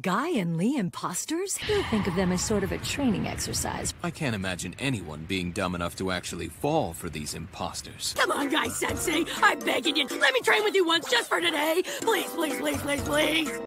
Guy and Lee imposters? You think of them as sort of a training exercise. I can't imagine anyone being dumb enough to actually fall for these imposters. Come on, Guy Sensei. I'm begging you. Let me train with you once just for today. Please, please, please, please, please.